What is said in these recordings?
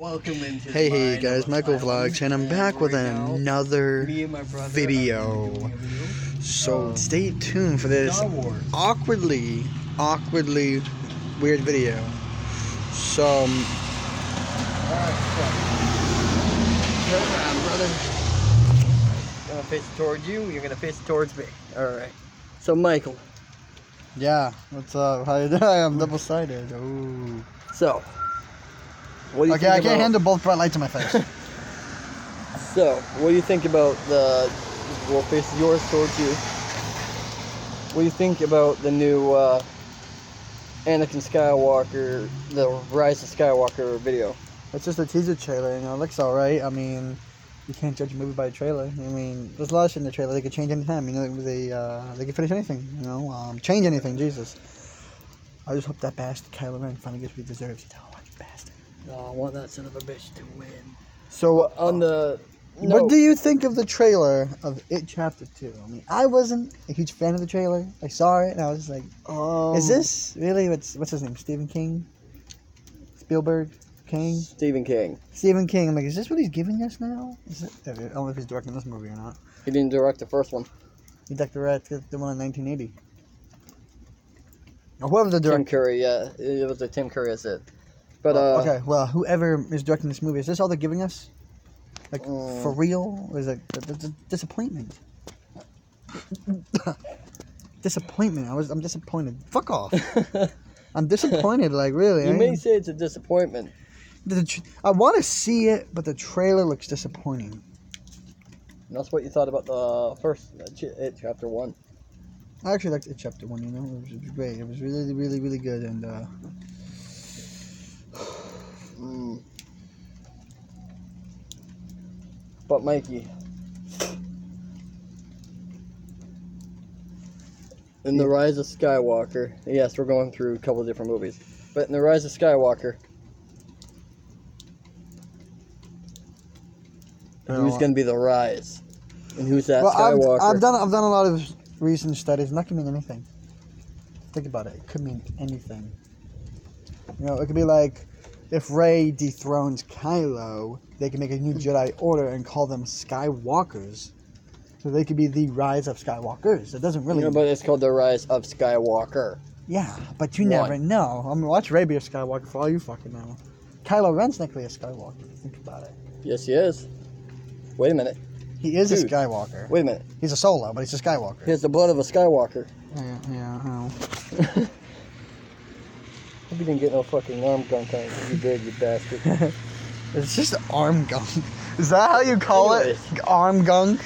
Welcome into Hey, hey guys, Michael Vlogs, and I'm back with another me and my brother are video. making a video So stay tuned for this awkwardly, awkwardly weird video. So, um, Alright, so. Turn around, brother. I'm gonna face towards you, you're gonna face towards me. Alright. So, Michael. yeah, what's up? How you doing? I'm double-sided. Ooh. So, what do you Okay, think I can't about, handle both bright lights in my face. So, what do you think about the. We'll face yours towards you. What do you think about the new uh, Anakin Skywalker, the Rise of Skywalker video? it's just a teaser trailer, you know. It looks alright. I mean, you can't judge a movie by a trailer. I mean, there's a lot of shit in the trailer. They could change anytime. You know, they uh, they could finish anything. You know, um, change anything. Jesus. I just hope that bastard Kylo Ren finally gets what he deserves. You know, like bastard. Oh, I want that son of a bitch to win. So, On the. what do you think of the trailer of It Chapter Two? I mean, I wasn't a huge fan of the trailer. I saw it and I was just like, um, "Is this really what's what's his name? Stephen King, Spielberg, King, Stephen King? Stephen King?" I'm like, "Is this what he's giving us now?" Is it? I don't know if he's directing this movie or not. He didn't direct the first one. He directed the one in 1980. Or whoever the Tim director. Curry, yeah. It was a Tim Curry, that's it. But, uh. okay, well, whoever is directing this movie, is this all they're giving us? Like Mm. for real? Or is it it's a disappointment? disappointment. I was. I'm disappointed. Fuck off. I'm disappointed. Like really. you I, may say it's a disappointment. the tr- I want to see it, but the trailer looks disappointing. And that's what you thought about the first, uh, it, chapter one. I actually liked it chapter one. You know, it was, it was great. It was really, really, really good. And uh, Mm. But Mikey, in the Rise of Skywalker, yes, we're going through a couple of different movies, but in the Rise of Skywalker, who's going to be the Rise, and who's that well, I've, I've done. I've done a lot of recent studies. and That could mean anything. Think about it. It could mean anything. You know, it could be like if Rey dethrones Kylo, they can make a new Jedi Order and call them Skywalkers. So they could be the rise of Skywalkers. It doesn't really. You know, but it's called the Rise of Skywalker. yeah, but you One. never know. I'm gonna watch Rey be a Skywalker for all you fucking know. Kylo Ren's technically a Skywalker. Think about it. Yes, he is. Wait a minute. He is a Skywalker. Wait a minute. He's a Solo, but he's a Skywalker. He has the blood of a Skywalker. Yeah, yeah, I know. Hope you didn't get no fucking arm gunk on it. You did, you bastard. It's just arm gunk. Is that how you call Anyways. it? Arm gunk?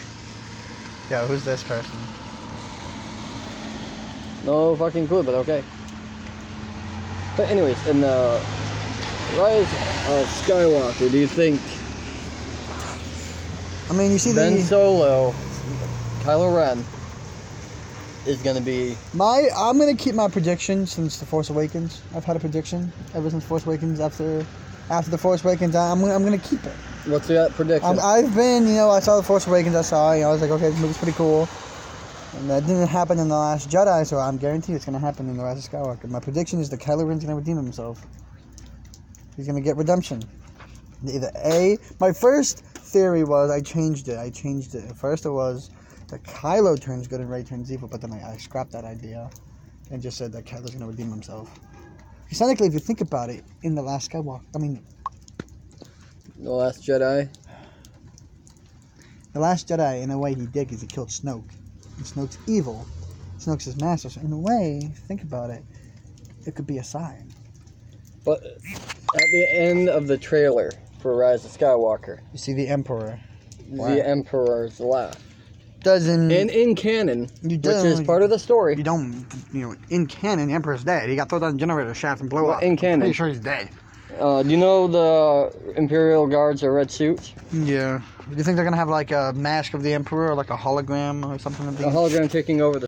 Yeah, who's this person? No fucking clue, but okay. But anyways, in the Rise of Skywalker, do you think I mean, you see Ben the Solo, Kylo Ren, is gonna be my. I'm gonna keep my prediction since the Force Awakens. I've had a prediction ever since Force Awakens. After, after the Force Awakens, I'm gonna, I'm gonna keep it. what's that prediction? I'm, I've been, you know, I saw the Force Awakens. I saw, it, you know, I was like, okay, this movie's pretty cool. And that didn't happen in the Last Jedi, so I'm guaranteed it's gonna happen in the Rise of Skywalker. My prediction is that Kylo Ren's gonna redeem himself. He's gonna get redemption. Either A. My first theory was I changed it. I changed it. At first it was that Kylo turns good and Rey turns evil, but then I, I scrapped that idea and just said that Kylo's gonna redeem himself. Because technically, if you think about it, in the Last Skywalker, I mean, the Last Jedi. The Last Jedi, in a way, he did because he killed Snoke. And Snoke's evil. Snoke's his master. So, in a way, think about it, it could be a sign. But at the end of the trailer for Rise of Skywalker, You see the Emperor. Wow. the Emperor's laugh. Doesn't. And in canon, you which is part of the story, you don't. You know, in canon, the Emperor's dead. He got thrown down the generator shaft and blew Well, up. in canon. pretty sure he's dead. uh, do you know the Imperial Guards are red suits? Yeah. Do you think they're gonna have like a mask of the Emperor or like a hologram or something of A the hologram taking over the